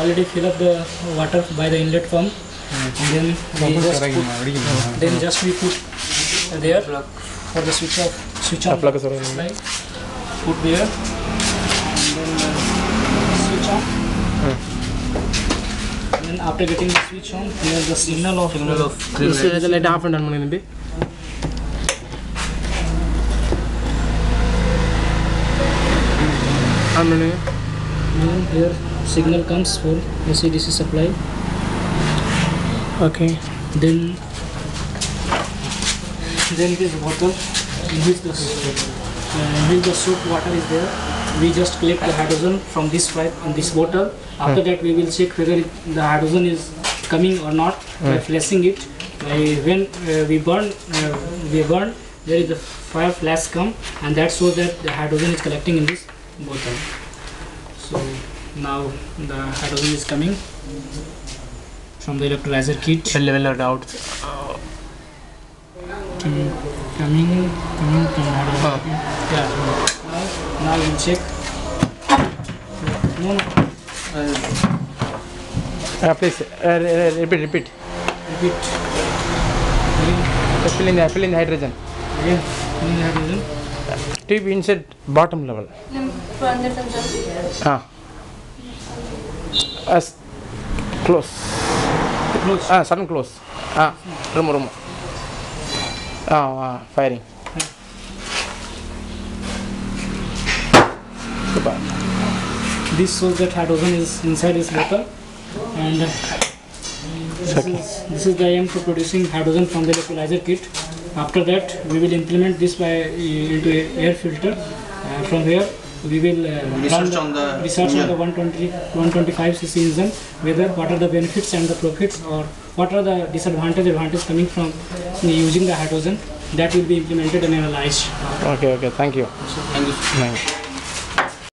already fill up the water by the inlet pump. And then we just put, then just we put there for the switch off switch off Plug. Put there and then switch on. And then after getting the switch on, here the signal of signal of. This is the light half and done. Maybe. I'm running. Here. Signal comes for AC/DC supply. Okay. Then then this bottle in which the uh, in which the soap water is there. We just collect the hydrogen from this pipe and this bottle. After that we will check whether it, the hydrogen is coming or not by flashing it. By when uh, we burn uh, we burn there is a fire flash come and that shows that the hydrogen is collecting in this bottle. So now the hydrogen is coming from the electrolyzer kit the level of doubt uh, coming coming coming coming uh. yeah now now we'll check no no uh, please uh, repeat repeat repeat fill in, fill in the hydrogen yeah fill in hydrogen tube inside bottom level हाँ as close close ah sudden close ah ரொம்ப ah, ah, firing. Firing This shows that hydrogen is inside this water and uh, this is, this is the aim for producing hydrogen from the electrolyzer kit. After that, we will implement this by into air filter. Uh, from here, we will uh, research on the research yeah. on the 120 125 cc engine whether what are the benefits and the profits or what are the disadvantages advantages coming from using the hydrogen that will be implemented and analyzed okay okay. Thank you. Thank you, thank you.